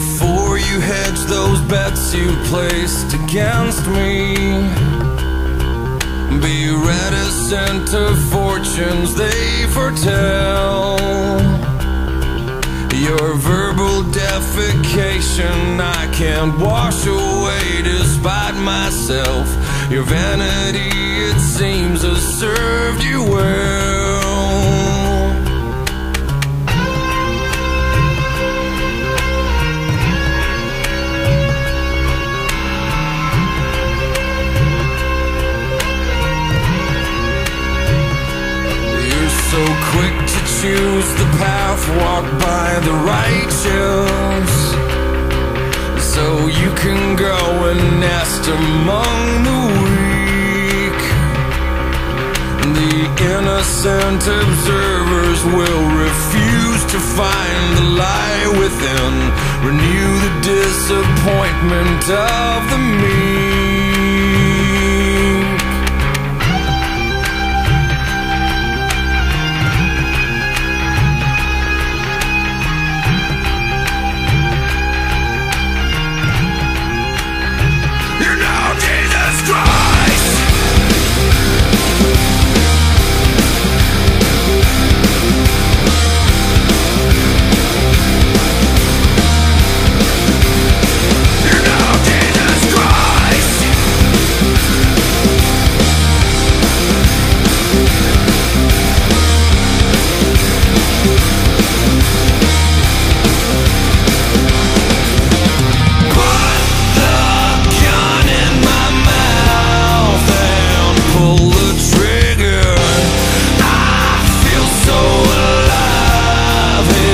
odds you hedge those bets you placed against me. Be reticent to fortunes they foretell. Your verbal defecation I can't wash away despite myself. Your vanity, it seems, has served you well. Choose the path walked by the righteous. So you can go and nest among the weak. The innocent observers will refuse to find the lie within. Renew the disappointment of the meek. love it.